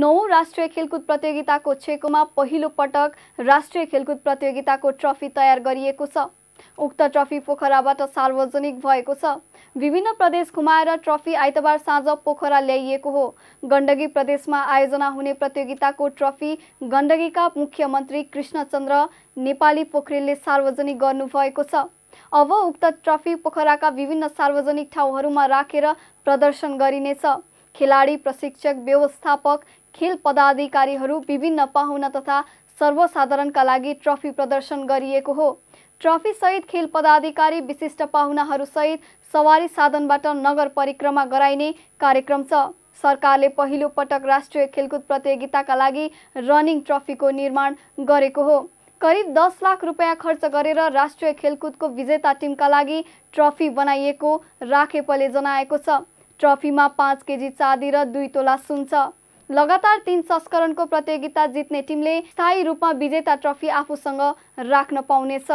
नौ राष्ट्रिय खेलकुद प्रतियोगिताको छेकोमा पहिलो पटक राष्ट्रिय खेलकुद प्रतियोगिताको ट्रफी तयार गरिएको छ। उक्त ट्रफी पोखराबाट सार्वजनिक भएको छ। विभिन्न प्रदेश घुमाएर ट्रफी आइतबार साँझ पोखरा ल्याइएको हो। गण्डकी प्रदेशमा आयोजना हुने प्रतियोगिताको ट्रफी गण्डकीका मुख्यमन्त्री कृष्णचन्द्र नेपाली पोखरेलले सार्वजनिक गर्नुभएको छ। अब उक्त ट्रफी पोखराका विभिन्न सार्वजनिक ठाउँहरूमा राखेर प्रदर्शन गरिनेछ। खेलाडी प्रशिक्षक व्यवस्थापक खेल पदाधिकारीहरू विभिन्न पाहुना तथा सर्वसाधारणका लागि ट्रफी प्रदर्शन गरिएको हो। ट्रफी सहित खेल पदाधिकारी विशिष्ट पाहुनाहरूसहित सवारी साधनबाट नगर परिक्रमा गराइने कार्यक्रम छ। सरकारले पहिलो पटक राष्ट्रिय खेलकुद प्रतियोगिताका लागि रनिङ ट्रफीको निर्माण गरेको हो। करिब दस लाख रुपियाँ खर्च गरेर राष्ट्रिय खेलकुदको विजेता टिमका लागि ट्रफी बनाइएको राखेपले जनाएको छ। ट्रफीमा पाँच केजी चाँदी र दुई तोला सुन छ। लगातार तीन संस्करणको प्रतियोगिता जित्ने टिमले स्थायी रूपमा विजेता ट्रफी आफूसँग राख्न पाउनेछ।